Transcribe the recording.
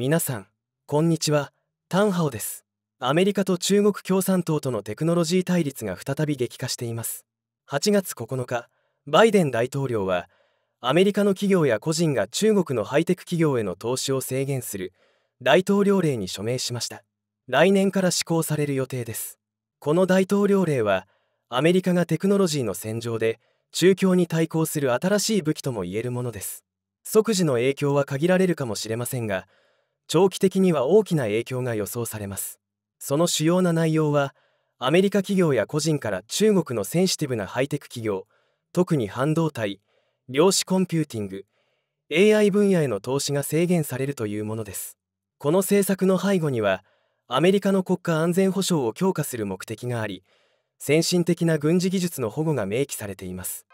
皆さんこんにちは。タンハオです。アメリカと中国共産党とのテクノロジー対立が再び激化しています。8月9日バイデン大統領はアメリカの企業や個人が中国のハイテク企業への投資を制限する大統領令に署名しました。来年から施行される予定です。この大統領令はアメリカがテクノロジーの戦場で中共に対抗する新しい武器ともいえるものです。即時の影響は限られるかもしれませんが長期的には大きな影響が予想されます。その主要な内容はアメリカ企業や個人から中国のセンシティブなハイテク企業特に半導体量子コンピューティング AI 分野への投資が制限されるというものです。この政策の背後にはアメリカの国家安全保障を強化する目的があり先進的な軍事技術の保護が明記されています。